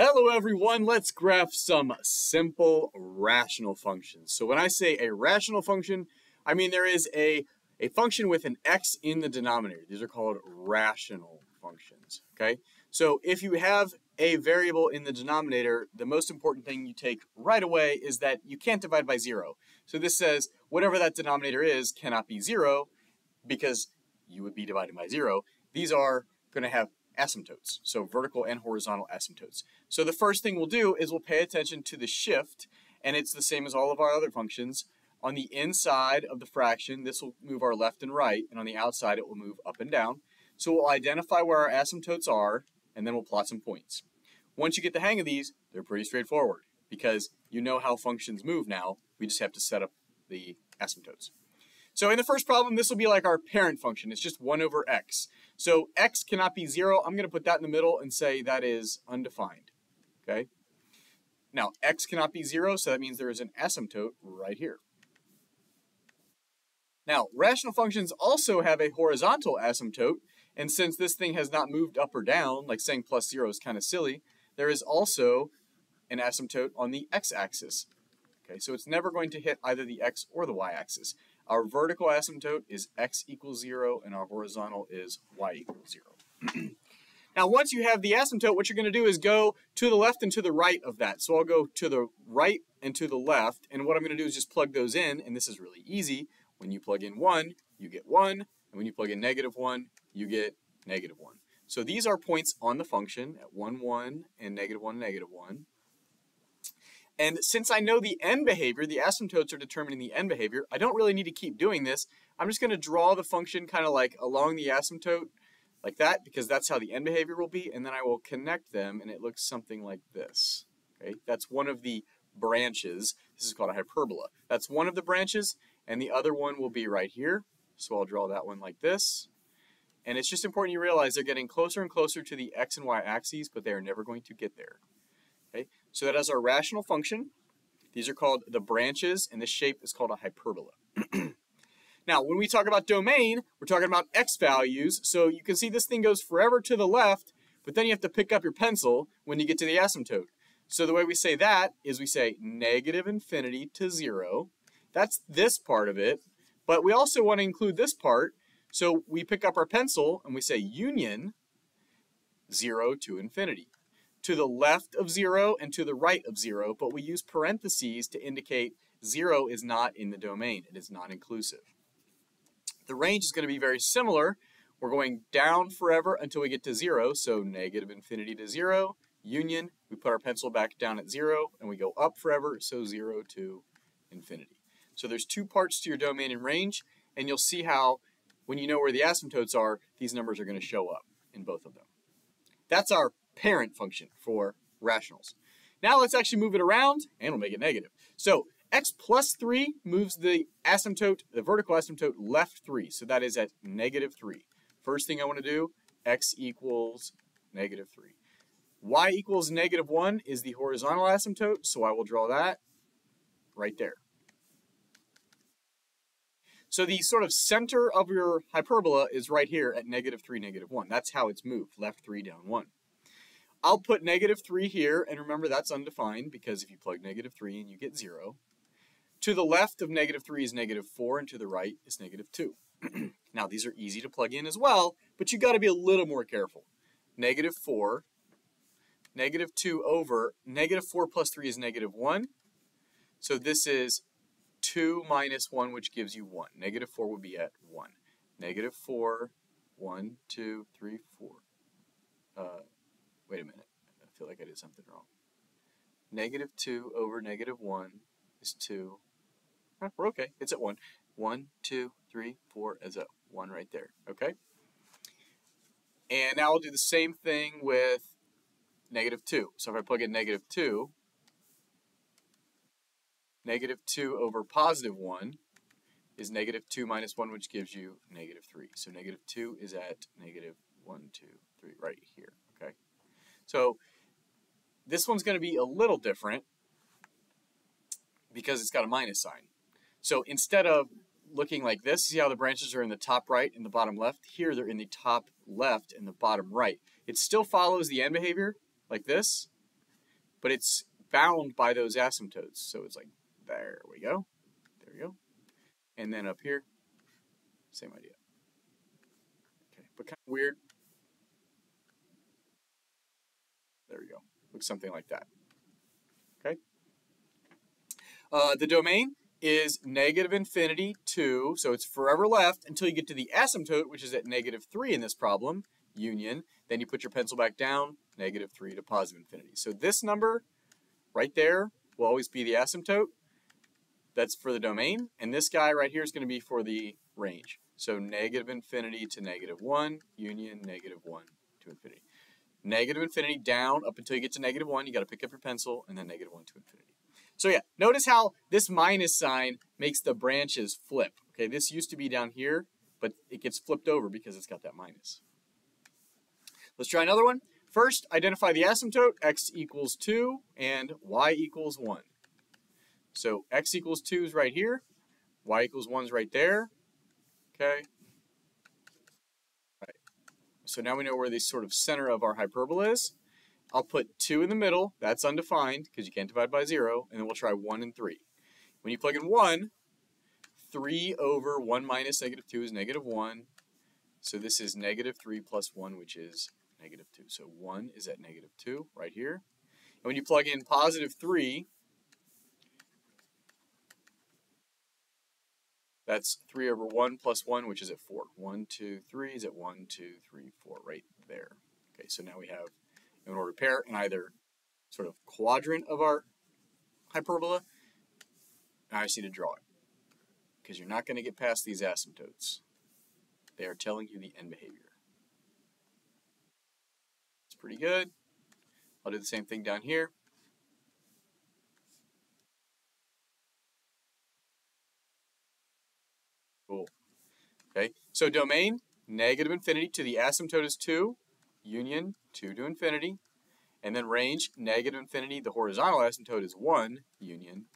Hello everyone, let's graph some simple rational functions. So when I say a rational function, I mean there is a, a function with an x in the denominator. These are called rational functions, okay? So if you have a variable in the denominator, the most important thing you take right away is that you can't divide by zero. So this says whatever that denominator is cannot be zero because you would be dividing by zero. These are going to have asymptotes, so vertical and horizontal asymptotes. So the first thing we'll do is we'll pay attention to the shift, and it's the same as all of our other functions. On the inside of the fraction, this will move our left and right, and on the outside, it will move up and down. So we'll identify where our asymptotes are, and then we'll plot some points. Once you get the hang of these, they're pretty straightforward, because you know how functions move now. We just have to set up the asymptotes. So in the first problem, this will be like our parent function. It's just 1 over x. So x cannot be 0. I'm going to put that in the middle and say that is undefined. Okay? Now, x cannot be 0, so that means there is an asymptote right here. Now, rational functions also have a horizontal asymptote, and since this thing has not moved up or down, like saying plus 0 is kind of silly, there is also an asymptote on the x-axis. Okay, so it's never going to hit either the x or the y-axis. Our vertical asymptote is x equals 0, and our horizontal is y equals 0. now, once you have the asymptote, what you're going to do is go to the left and to the right of that. So I'll go to the right and to the left, and what I'm going to do is just plug those in, and this is really easy. When you plug in 1, you get 1, and when you plug in negative 1, you get negative 1. So these are points on the function at 1, 1, and negative 1, negative 1. And since I know the end behavior, the asymptotes are determining the end behavior, I don't really need to keep doing this. I'm just going to draw the function kind of like along the asymptote like that because that's how the end behavior will be and then I will connect them and it looks something like this. Okay, That's one of the branches. This is called a hyperbola. That's one of the branches and the other one will be right here. So I'll draw that one like this. And it's just important you realize they're getting closer and closer to the x and y axes, but they are never going to get there. Okay, so that is our rational function. These are called the branches, and this shape is called a hyperbola. now, when we talk about domain, we're talking about x values. So you can see this thing goes forever to the left, but then you have to pick up your pencil when you get to the asymptote. So the way we say that is we say negative infinity to 0. That's this part of it. But we also want to include this part. So we pick up our pencil and we say union 0 to infinity to the left of 0 and to the right of 0, but we use parentheses to indicate 0 is not in the domain. It is not inclusive. The range is going to be very similar. We're going down forever until we get to 0, so negative infinity to 0, union, we put our pencil back down at 0, and we go up forever, so 0 to infinity. So there's two parts to your domain and range, and you'll see how when you know where the asymptotes are, these numbers are going to show up in both of them. That's our parent function for rationals. Now let's actually move it around and we'll make it negative. So x plus 3 moves the asymptote, the vertical asymptote, left 3. So that is at negative 3. First thing I want to do, x equals negative 3. y equals negative 1 is the horizontal asymptote, so I will draw that right there. So the sort of center of your hyperbola is right here at negative 3, negative 1. That's how it's moved, left 3, down 1. I'll put negative 3 here, and remember that's undefined because if you plug negative 3 in, you get 0. To the left of negative 3 is negative 4, and to the right is negative 2. now, these are easy to plug in as well, but you got to be a little more careful. Negative 4, negative 2 over, negative 4 plus 3 is negative 1. So this is 2 minus 1, which gives you 1. Negative 4 would be at 1. Negative 4, 1, 2, 3, 4. Uh, Wait a minute. I feel like I did something wrong. Negative 2 over negative 1 is 2. Huh, we're okay. It's at 1. 1, 2, 3, 4 as a 1 right there. Okay? And now I'll do the same thing with negative 2. So if I plug in negative 2, negative 2 over positive 1 is negative 2 minus 1, which gives you negative 3. So negative 2 is at negative 1, 2, 3, right here. So this one's going to be a little different because it's got a minus sign. So instead of looking like this, see how the branches are in the top right and the bottom left? Here they're in the top left and the bottom right. It still follows the end behavior like this, but it's bound by those asymptotes. So it's like, there we go. There we go. And then up here, same idea. Okay, but kind of weird. There you go. Looks something like that. Okay. Uh, the domain is negative infinity 2, so it's forever left until you get to the asymptote, which is at negative 3 in this problem, union. Then you put your pencil back down, negative 3 to positive infinity. So this number right there will always be the asymptote. That's for the domain. And this guy right here is going to be for the range. So negative infinity to negative 1, union negative 1 to infinity. Negative infinity down up until you get to negative 1. You got to pick up your pencil, and then negative 1 to infinity. So yeah, notice how this minus sign makes the branches flip. Okay, this used to be down here, but it gets flipped over because it's got that minus. Let's try another one. First, identify the asymptote, x equals 2 and y equals 1. So x equals 2 is right here, y equals 1 is right there. Okay. So now we know where the sort of center of our hyperbola is. I'll put 2 in the middle, that's undefined because you can't divide by 0, and then we'll try 1 and 3. When you plug in 1, 3 over 1 minus negative 2 is negative 1. So this is negative 3 plus 1, which is negative 2. So 1 is at negative 2 right here. And when you plug in positive 3, that's 3 over 1 plus 1, which is at 4. 1, 2, 3 is at 1, 2, 3, 4, right there. Okay, so now we have an ordered pair in either sort of quadrant of our hyperbola. Now I just need to draw it because you're not going to get past these asymptotes. They are telling you the end behavior It's pretty good. I'll do the same thing down here. Okay, so domain, negative infinity to the asymptote is 2, union 2 to infinity. And then range, negative infinity, the horizontal asymptote is 1, union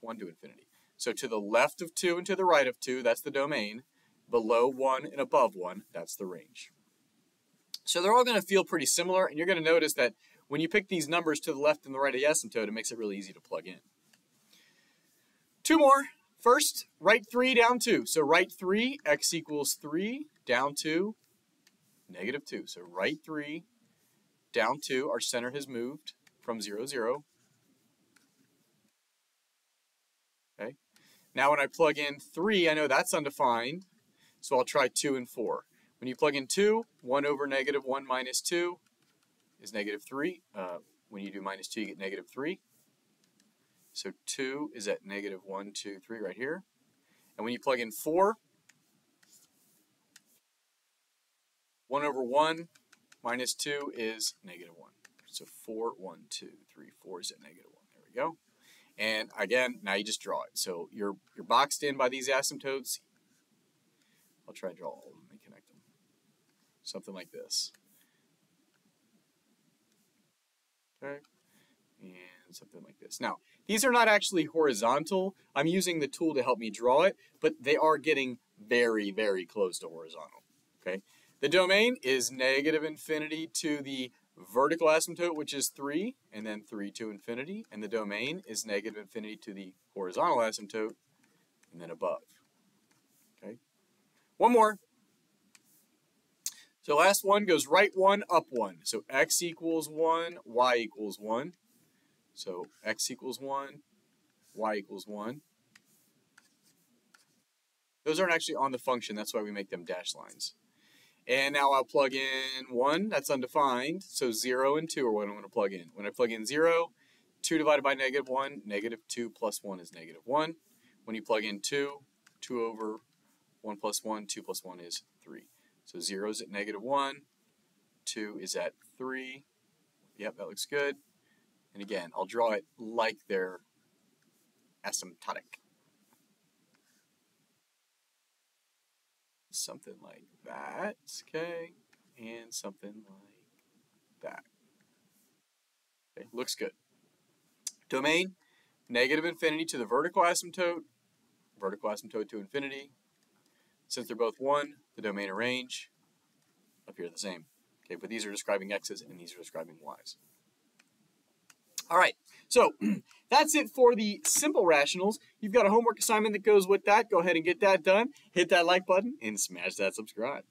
1 to infinity. So to the left of 2 and to the right of 2, that's the domain. Below 1 and above 1, that's the range. So they're all going to feel pretty similar, and you're going to notice that when you pick these numbers to the left and the right of the asymptote, it makes it really easy to plug in. Two more. First, right 3 down 2. So right 3, x equals 3, down 2, negative 2. So right 3, down 2. Our center has moved from 0, 0. Okay. Now when I plug in 3, I know that's undefined, so I'll try 2 and 4. When you plug in 2, 1 over negative 1 minus 2 is negative 3. Uh, when you do minus 2, you get negative 3. So 2 is at negative 1, 2, 3 right here. And when you plug in 4, 1 over 1 minus 2 is negative 1. So 4, 1, 2, 3, 4 is at negative 1. There we go. And again, now you just draw it. So you're, you're boxed in by these asymptotes. I'll try to draw all of them and connect them. something like this. Okay, and something like this. Now, these are not actually horizontal. I'm using the tool to help me draw it, but they are getting very, very close to horizontal. Okay, the domain is negative infinity to the vertical asymptote, which is 3, and then 3 to infinity, and the domain is negative infinity to the horizontal asymptote, and then above. Okay, one more. So last one goes right one, up one. So x equals 1, y equals 1. So x equals 1, y equals 1. Those aren't actually on the function, that's why we make them dashed lines. And now I'll plug in 1, that's undefined, so 0 and 2 are what I'm going to plug in. When I plug in 0, 2 divided by negative 1, negative 2 plus 1 is negative 1. When you plug in 2, 2 over 1 plus 1, 2 plus 1 is 3. So 0 is at negative 1, 2 is at 3. Yep, that looks good. And again, I'll draw it like they're asymptotic. Something like that, okay, and something like that. Okay, looks good. Domain, negative infinity to the vertical asymptote, vertical asymptote to infinity. Since they're both 1, the domain and range appear the same. Okay, but these are describing x's and these are describing y's. All right, so that's it for the simple rationals. You've got a homework assignment that goes with that. Go ahead and get that done. Hit that like button and smash that subscribe.